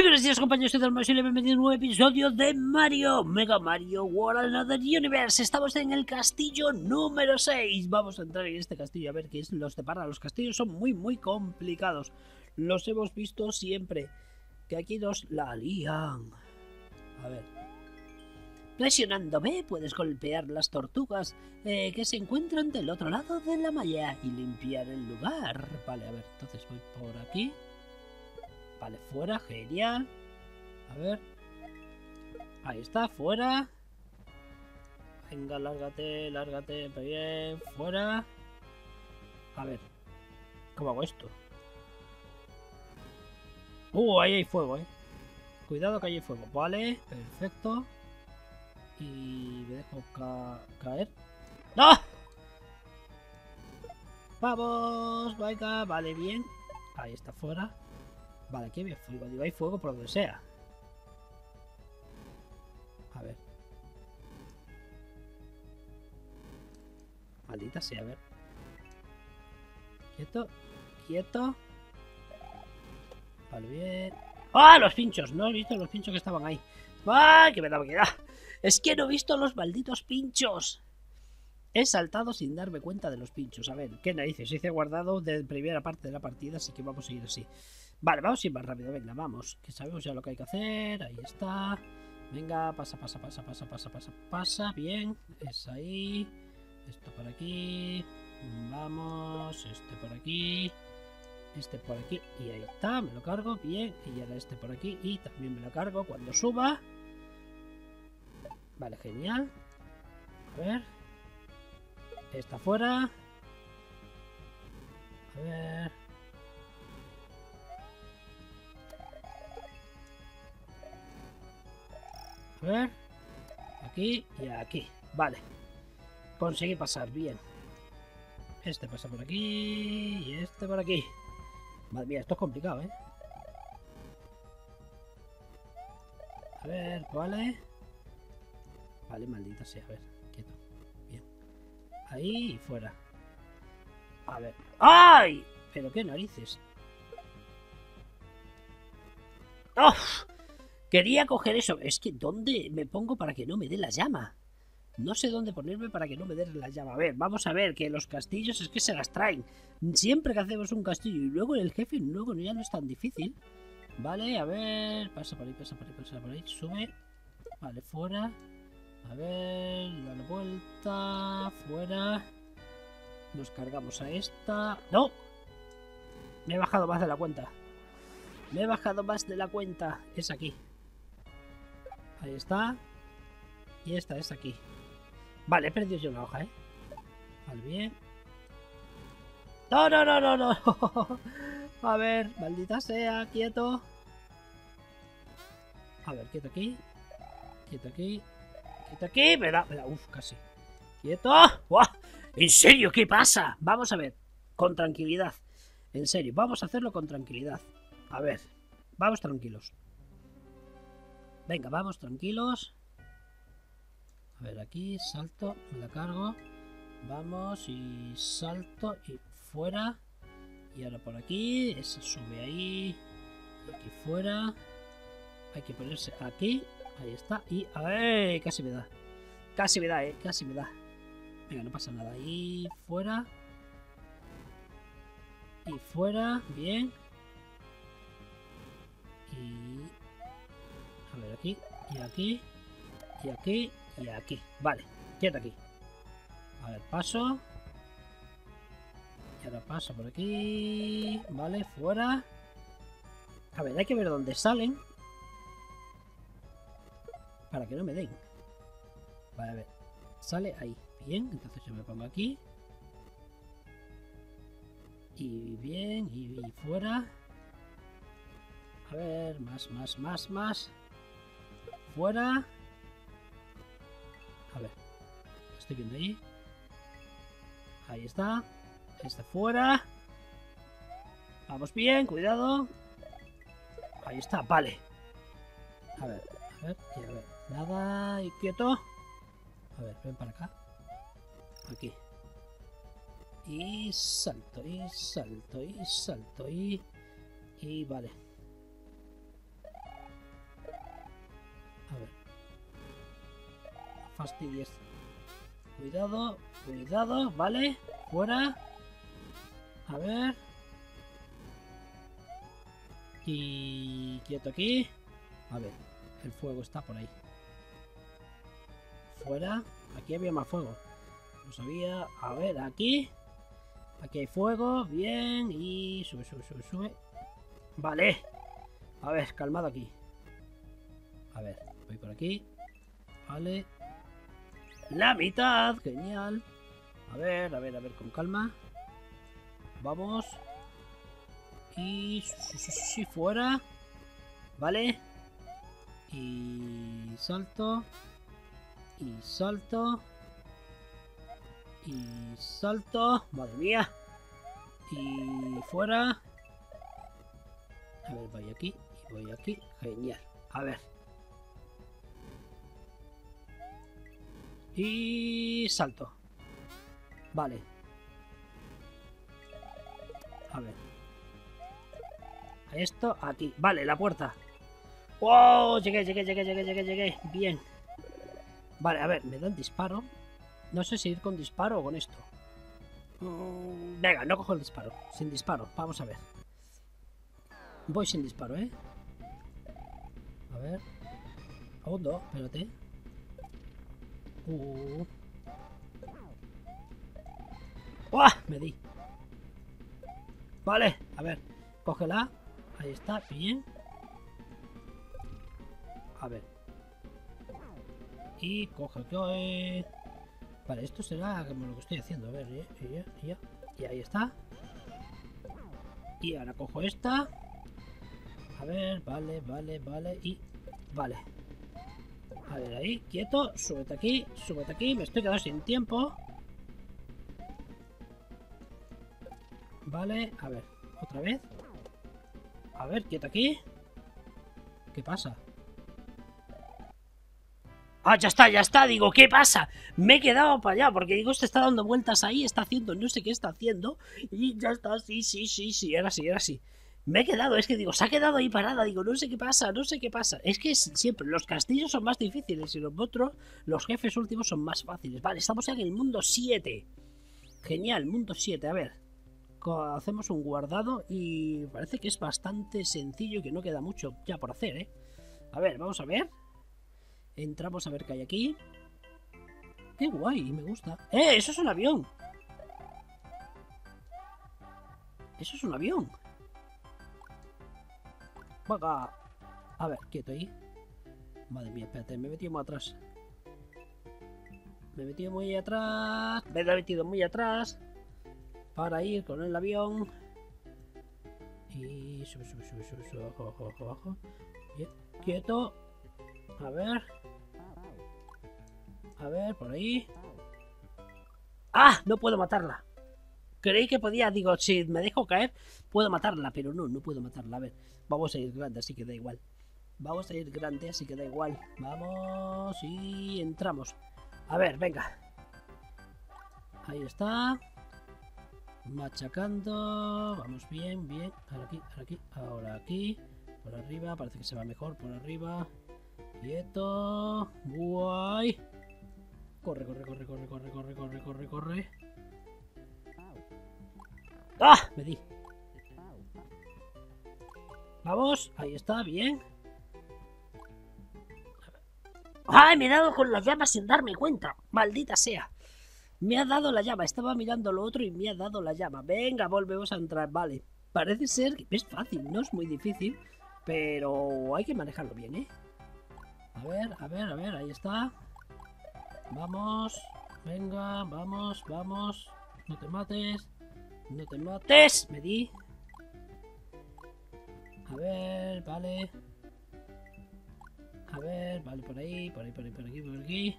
Muy buenos días compañeros, soy Dalmas y bienvenidos a un nuevo episodio de Mario Mega Mario World Another Universe. Estamos en el castillo número 6. Vamos a entrar en este castillo a ver qué es los depara. Los castillos son muy muy complicados. Los hemos visto siempre. Que aquí nos la lían. A ver. Presionando B puedes golpear las tortugas eh, que se encuentran del otro lado de la malla y limpiar el lugar. Vale, a ver, entonces voy por aquí. Vale, fuera, genial. A ver. Ahí está, fuera. Venga, lárgate, lárgate, bien, fuera. A ver. ¿Cómo hago esto? Uh, ahí hay fuego, eh. Cuidado que ahí hay fuego. Vale, perfecto. Y me dejo caer. ¡No! Vamos, venga, vale, bien. Ahí está fuera. Vale, aquí hay fuego. Digo, hay fuego por donde sea. A ver. Maldita sea, a ver. Quieto. Quieto. Vale, bien. ¡Ah! Los pinchos. No he visto los pinchos que estaban ahí. ¡Ah! Que me da que da. Es que no he visto los malditos pinchos. He saltado sin darme cuenta de los pinchos. A ver, ¿qué narices? Hice guardado de primera parte de la partida, así que vamos a ir así. Vale, vamos a ir más rápido, venga, vamos. Que sabemos ya lo que hay que hacer. Ahí está. Venga, pasa, pasa, pasa, pasa, pasa, pasa, pasa. Bien, es ahí. Esto por aquí. Vamos, este por aquí. Este por aquí. Y ahí está, me lo cargo. Bien. Y ahora este por aquí. Y también me lo cargo cuando suba. Vale, genial. A ver. Está fuera. A ver. A ver. Aquí y aquí. Vale. Conseguí pasar. Bien. Este pasa por aquí. Y este por aquí. Madre mía, esto es complicado, ¿eh? A ver, vale. Vale, maldita sea. A ver, quieto. Bien. Ahí y fuera. A ver. ¡Ay! ¿Pero qué narices? ¡Oh! Quería coger eso. Es que, ¿dónde me pongo para que no me dé la llama? No sé dónde ponerme para que no me dé la llama. A ver, vamos a ver que los castillos es que se las traen. Siempre que hacemos un castillo y luego el jefe, luego ya no es tan difícil. Vale, a ver. Pasa por ahí, pasa por ahí, pasa por ahí. Sube. Vale, fuera. A ver, da la vuelta. Fuera. Nos cargamos a esta. ¡No! Me he bajado más de la cuenta. Me he bajado más de la cuenta. Es aquí. Ahí está. Y esta es aquí. Vale, he perdido yo una hoja, ¿eh? Vale, bien. No, no, no, no, no. A ver, maldita sea, quieto. A ver, quieto aquí. Quieto aquí. Quieto aquí. Me da, me da. Uf, casi. Quieto. ¿En serio? ¿Qué pasa? Vamos a ver. Con tranquilidad. En serio, vamos a hacerlo con tranquilidad. A ver, vamos tranquilos. Venga, vamos tranquilos. A ver, aquí salto, me la cargo. Vamos y salto y fuera. Y ahora por aquí, esa sube ahí. Aquí fuera. Hay que ponerse aquí. Ahí está. Y a ver, casi me da. Casi me da, eh. Casi me da. Venga, no pasa nada. Ahí fuera. Y fuera. Bien. Y ver, aquí, y aquí, y aquí, y aquí. Vale, quieto aquí. A ver, paso. Y ahora paso por aquí. Vale, fuera. A ver, hay que ver dónde salen. Para que no me den. Vale, a ver. Sale ahí. Bien, entonces yo me pongo aquí. Y bien, y fuera. A ver, más, más, más, más. Fuera. A ver. Estoy viendo ahí. Ahí está. Está fuera. Vamos bien, cuidado. Ahí está, vale. A ver, a ver, a ver. Nada, y quieto. A ver, ven para acá. Aquí. Y salto, y salto, y salto, y... Y vale. Fastidies. Cuidado, cuidado, vale. Fuera. A ver. Y quieto aquí. A ver, el fuego está por ahí. Fuera. Aquí había más fuego. No sabía. A ver, aquí. Aquí hay fuego. Bien. Y sube, sube, sube, sube. Vale. A ver, calmado aquí. A ver, voy por aquí. Vale. La mitad. Genial. A ver, a ver, a ver, con calma. Vamos. Y... Sí, sí, sí, fuera. Vale. Y... Salto. Y salto. Y salto. Madre mía. Y fuera. A ver, voy aquí. Y voy aquí. Genial. A ver. Y salto. Vale. A ver. Esto aquí. Vale, la puerta. ¡Wow! Llegué, llegué, llegué, llegué, llegué, llegué. Bien. Vale, a ver, me dan disparo. No sé si ir con disparo o con esto. Mm, venga, no cojo el disparo. Sin disparo, vamos a ver. Voy sin disparo, ¿eh? A ver. Aún no, espérate. Uh. ¡Uah! Me di. Vale, a ver. Cógela. Ahí está, bien. A ver. Y coge. Vale, esto será como lo que estoy haciendo. A ver, ya, ya, Y ahí está. Y ahora cojo esta. A ver, vale, vale, vale. Y vale. A ver, ahí, quieto. Súbete aquí, súbete aquí. Me estoy quedando sin tiempo. Vale, a ver, otra vez. A ver, quieto aquí. ¿Qué pasa? Ah, ya está, ya está. Digo, ¿qué pasa? Me he quedado para allá porque digo, este está dando vueltas ahí, está haciendo, no sé qué está haciendo. Y ya está, sí, sí, sí, sí, era así, era así. Me he quedado, es que digo, se ha quedado ahí parada. Digo, no sé qué pasa, no sé qué pasa. Es que siempre los castillos son más difíciles y los otros, los jefes últimos son más fáciles. Vale, estamos en el mundo 7. Genial, mundo 7. A ver, hacemos un guardado y parece que es bastante sencillo y que no queda mucho ya por hacer, ¿eh? A ver, vamos a ver. Entramos a ver qué hay aquí. ¡Qué guay! Me gusta. ¡Eh! ¡Eso es un avión! ¡Eso es un avión! ¡Vaga! A ver, quieto ahí. Madre mía, espérate, me he metido muy atrás. Me he metido muy atrás. Me he metido muy atrás para ir con el avión. Y sube, sube, sube, sube, sube, abajo, abajo, abajo. Bien, quieto. A ver. A ver, por ahí. ¡Ah! No puedo matarla. Creí que podía, digo, si me dejo caer, puedo matarla, pero no, no puedo matarla. A ver, vamos a ir grande, así que da igual. Vamos a ir grande, así que da igual. Vamos y entramos. A ver, venga. Ahí está. Machacando. Vamos bien, bien. Ahora aquí, ahora aquí, ahora aquí. Por arriba, parece que se va mejor. Por arriba. Quieto. Guay. Corre, corre, corre, corre, corre, corre, corre, corre, corre. ¡Ah! Me di. Vamos, ahí está, bien. ¡Ay! Me he dado con la llama sin darme cuenta. Maldita sea. Me ha dado la llama. Estaba mirando lo otro y me ha dado la llama. Venga, volvemos a entrar. Vale. Parece ser que es fácil, no es muy difícil. Pero hay que manejarlo bien, ¿eh? A ver, a ver, a ver, ahí está. Vamos. Venga, vamos, vamos. No te mates. No te mates. Me di. A ver, vale. A ver, vale, por ahí, por ahí, por ahí, por aquí, por aquí.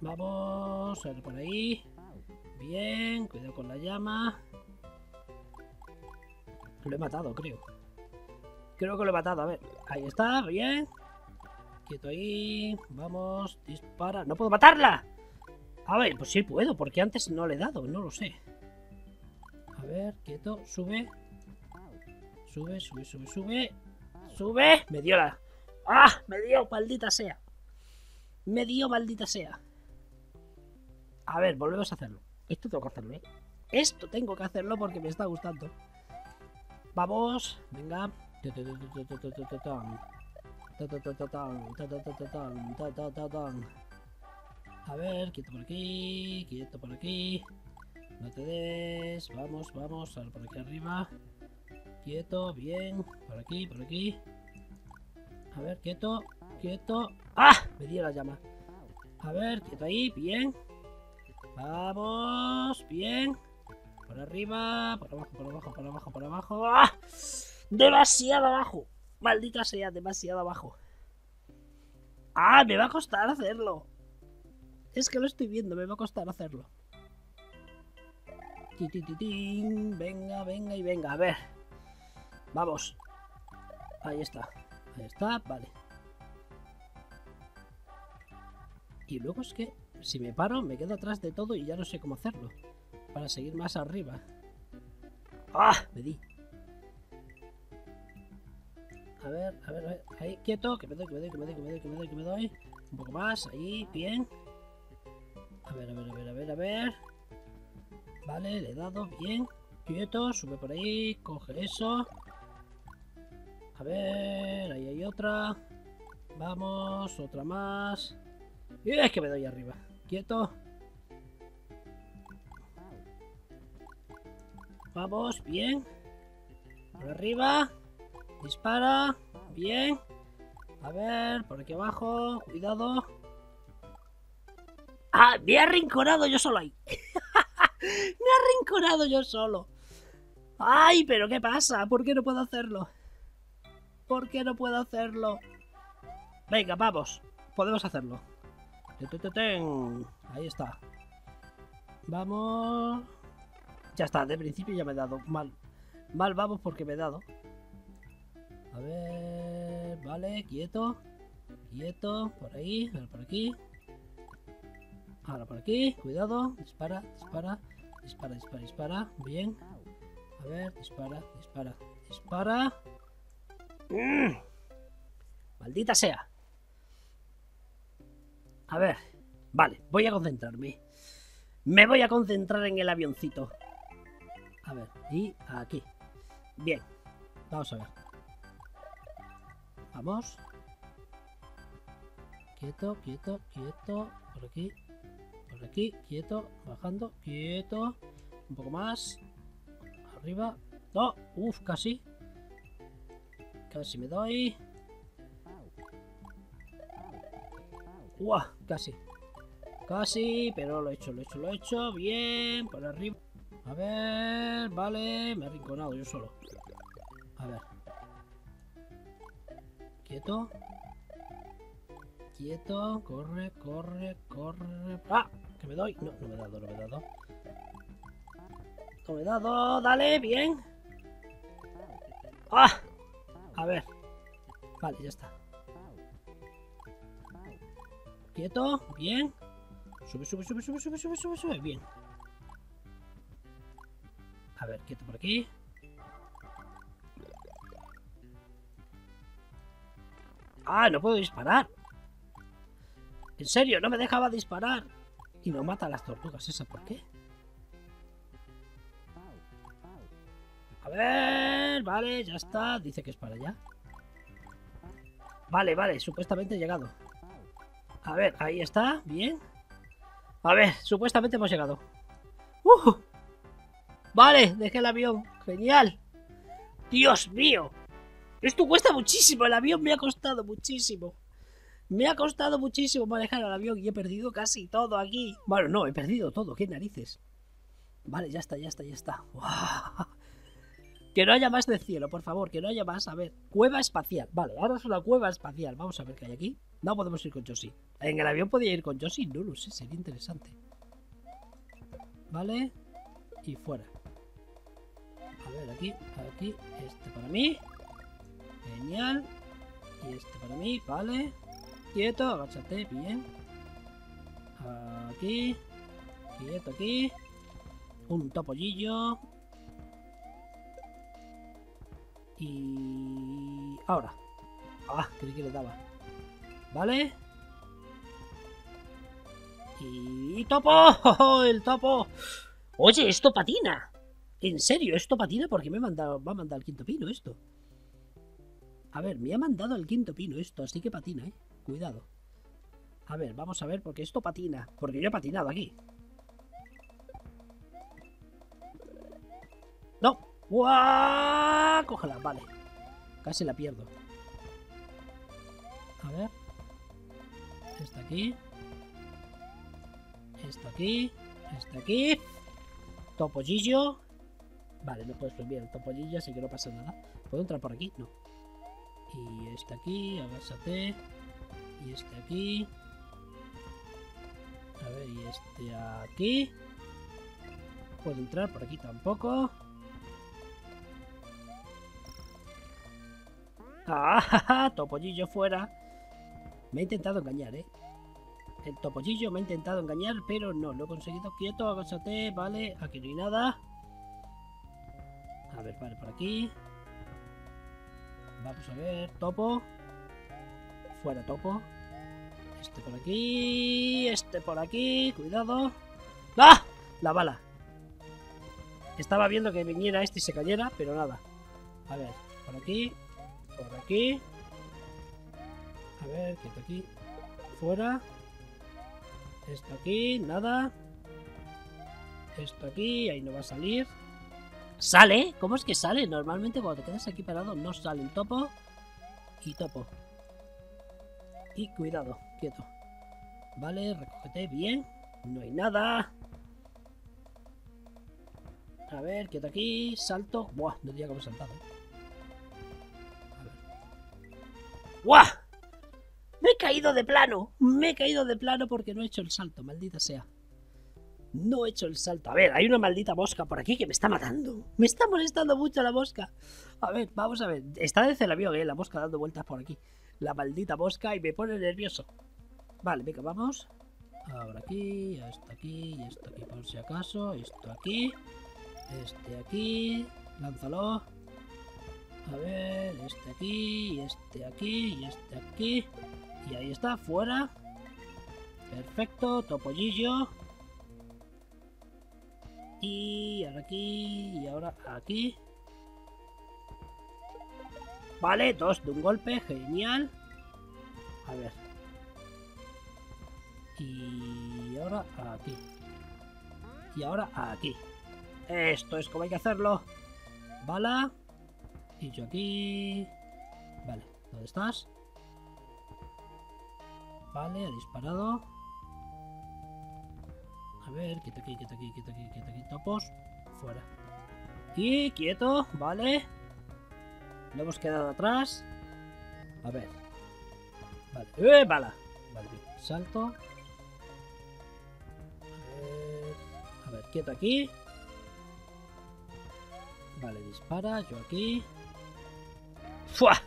Vamos, a ver por ahí. Bien, cuidado con la llama. Lo he matado, creo. Creo que lo he matado, a ver. Ahí está, bien. Quieto ahí. Vamos, dispara. ¡No puedo matarla! A ver, pues sí puedo, porque antes no le he dado, no lo sé. A ver, quieto, sube. Sube, sube, sube, sube. ¡Sube! Me dio la... ¡Ah! Me dio, maldita sea. Me dio, maldita sea. A ver, volvemos a hacerlo. Esto tengo que hacerlo, ¿eh? Esto tengo que hacerlo porque me está gustando. Vamos, venga. A ver, quieto por aquí, quieto por aquí. No te des. Vamos, vamos, por aquí arriba. Quieto, bien. Por aquí, por aquí. A ver, quieto, quieto. ¡Ah! Me dio la llama. A ver, quieto ahí, bien. Vamos, bien. Por arriba, por abajo, por abajo, por abajo, por abajo. ¡Ah! Demasiado abajo. Maldita sea, demasiado abajo. ¡Ah! Me va a costar hacerlo. Es que lo estoy viendo, me va a costar hacerlo. Venga, venga y venga. A ver. Vamos. Ahí está. Ahí está, vale. Y luego es que si me paro me quedo atrás de todo y ya no sé cómo hacerlo. Para seguir más arriba. ¡Ah! Me di. A ver, a ver, a ver. Ahí, quieto. Que me doy, que me doy, que me doy, que me doy, que me doy, que me doy. Un poco más. Ahí, bien. A ver, a ver, a ver, a ver, a ver. Vale, le he dado, bien. Quieto, sube por ahí, coge eso. A ver, ahí hay otra. Vamos, otra más. Y es que me doy arriba. Quieto. Vamos, bien. Por arriba. Dispara. Bien. A ver, por aquí abajo. Cuidado. ¡Ah! Me he arrinconado yo solo ahí. me he arrinconado yo solo. ¡Ay! ¿Pero qué pasa? ¿Por qué no puedo hacerlo? ¿Por qué no puedo hacerlo? Venga, vamos. Podemos hacerlo. Ahí está. Vamos. Ya está, de principio ya me he dado. Mal. Mal vamos porque me he dado. A ver. Vale, quieto. Quieto. Por ahí. Por aquí. Ahora por aquí, cuidado, dispara, dispara, dispara, dispara, dispara, bien. A ver, dispara, dispara, dispara. Maldita sea. A ver, vale, voy a concentrarme. Me voy a concentrar en el avioncito. A ver, y aquí. Bien, vamos a ver. Vamos. Quieto, quieto, quieto. Por aquí, aquí, quieto, bajando, quieto. Un poco más. Arriba. No, uff, casi. Casi me doy. Uah, casi. Casi, pero lo he hecho, lo he hecho, lo he hecho. Bien, por arriba. A ver, vale, me he arrinconado yo solo. A ver. Quieto. Quieto, corre, corre, corre. ¡Ah! ¿Que me doy? No, no me he dado, no me he dado. No me he dado, dale, bien. ¡Ah! A ver. Vale, ya está. Quieto, bien. Sube, sube, sube, sube, sube, sube, sube, sube, bien. A ver, quieto por aquí. Ah, no puedo disparar. En serio, no me dejaba disparar. Y no mata a las tortugas ¿Esa ¿por qué? A ver, vale, ya está. Dice que es para allá. Vale, vale, supuestamente he llegado. A ver, ahí está, bien. A ver, supuestamente hemos llegado. ¡Uh! Vale, dejé el avión. Genial. Dios mío. Esto cuesta muchísimo. El avión me ha costado muchísimo. Me ha costado muchísimo manejar el avión y he perdido casi todo aquí. Bueno, no, he perdido todo, qué narices. Vale, ya está, ya está, ya está. Que no haya más de cielo, por favor, que no haya más. A ver, cueva espacial. Vale, ahora es una cueva espacial. Vamos a ver qué hay aquí. No podemos ir con Josie. En el avión podía ir con Josie, no lo sé, sería interesante. Vale, y fuera. A ver, aquí, aquí, este para mí. Genial. Y este para mí, vale. Quieto, agáchate, bien. Aquí. Quieto aquí. Un topollillo. Y... Ahora. Ah, creí que le daba. ¿Vale? Y topo, el topo. Oye, esto patina. En serio, esto patina porque me ha mandado, va a mandar el quinto pino esto. A ver, me ha mandado el quinto pino esto, así que patina, eh. Cuidado. A ver, vamos a ver porque esto patina. Porque yo he patinado aquí. No. ¡Guau! Cógela, vale. Casi la pierdo. A ver. Está aquí. Está aquí. Está aquí. Topollillo. Vale, no puedes subir el topollillo, así que no pasa nada. ¿Puedo entrar por aquí? No. Y está aquí, agásate. Y este aquí. A ver, y este aquí. Puedo entrar por aquí tampoco. ¡Ah! Topollillo fuera. Me ha intentado engañar, ¿eh? El topollillo me ha intentado engañar, pero no, lo he conseguido. Quieto, agásate, vale. Aquí no hay nada. A ver, vale, por aquí. Vamos a ver, topo. Fuera topo. Este por aquí. Este por aquí. Cuidado. ¡Ah! La bala. Estaba viendo que viniera este y se cayera, pero nada. A ver, por aquí. Por aquí. A ver, quieto aquí. Fuera. Esto aquí, nada. Esto aquí, ahí no va a salir. ¿Sale? ¿Cómo es que sale? Normalmente cuando te quedas aquí parado no sale el topo y topo. Y cuidado, quieto. Vale, recógete bien. No hay nada. A ver, quieto aquí. Salto. Buah, no diría cómo saltado. A ver. ¡Buah! Me he caído de plano. Me he caído de plano porque no he hecho el salto, maldita sea. No he hecho el salto. A ver, hay una maldita mosca por aquí que me está matando. Me está molestando mucho la mosca. A ver, vamos a ver. Está de celavión, eh, la mosca dando vueltas por aquí. La maldita mosca y me pone nervioso. Vale, venga, vamos. Ahora aquí, esto aquí, esto aquí por si acaso. Esto aquí. Este aquí. Lánzalo. A ver, este aquí, este aquí, y este aquí. Y ahí está, fuera. Perfecto, topollillo. Y ahora aquí, y ahora aquí. Vale, dos de un golpe, genial. A ver. Y ahora aquí. Y ahora aquí. Esto es como hay que hacerlo. Bala. Y yo aquí. Vale, ¿dónde estás? Vale, ha disparado. A ver, quieto aquí, quieto aquí, quieto aquí, quieto aquí. Topos. Fuera. Y quieto, vale. Lo hemos quedado atrás. A ver. Vale. ¡Eh, bala! Vale, bien. Salto. A ver. Quieto aquí. Vale, dispara. Yo aquí. ¡Fua!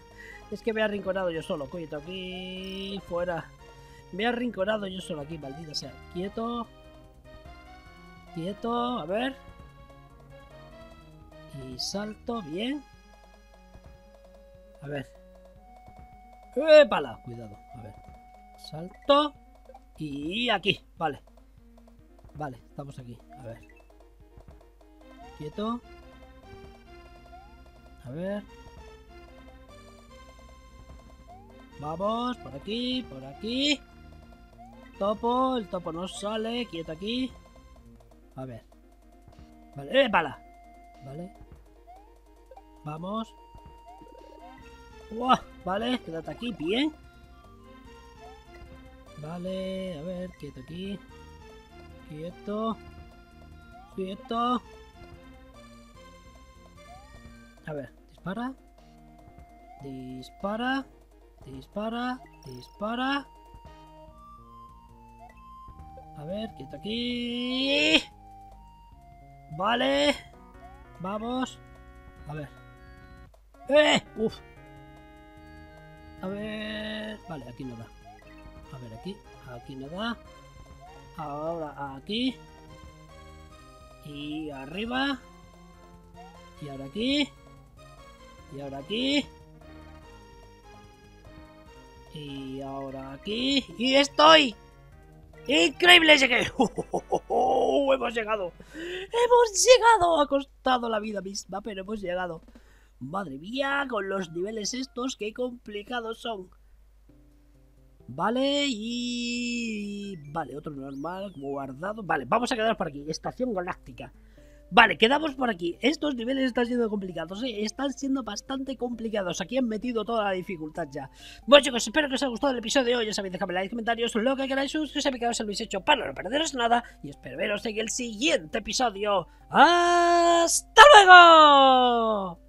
Es que me he arrinconado yo solo. Quieto aquí. Fuera. Me he arrinconado yo solo aquí, maldita sea. Quieto. Quieto. A ver. Y salto. Bien. A ver. ¡Épala! Cuidado. A ver. Salto. Y aquí. Vale. Vale, estamos aquí. A ver. Quieto. A ver. Vamos, por aquí, por aquí. Topo, el topo no sale, quieto aquí. A ver. Vale, ¡eh, bala! Vale. Vamos. Vale, quédate aquí, bien. Vale, a ver, quieto aquí. Quieto. Quieto. A ver, dispara. Dispara. Dispara. Dispara. A ver, quieto aquí. Vale. Vamos. A ver. ¡Eh! Uf. A ver. Vale, aquí no da. A ver, aquí. Aquí no da. Ahora aquí. Y arriba. Y ahora aquí. Y ahora aquí. Y ahora aquí. ¡Y estoy! Increíble llegué. ¡Oh, hemos llegado. Hemos llegado. Ha costado la vida misma, pero hemos llegado. Madre mía, con los niveles estos, qué complicados son. Vale, y... Vale, otro normal, guardado. Vale, vamos a quedar por aquí. Estación Galáctica. Vale, quedamos por aquí. Estos niveles están siendo complicados, ¿eh? Están siendo bastante complicados. Aquí han metido toda la dificultad ya. Bueno, chicos, espero que os haya gustado el episodio hoy. Ya sabéis, dejadme like, comentarios, lo que queráis, suscribiros que os lo habéis hecho para no perderos nada. Y espero veros en el siguiente episodio. ¡Hasta luego!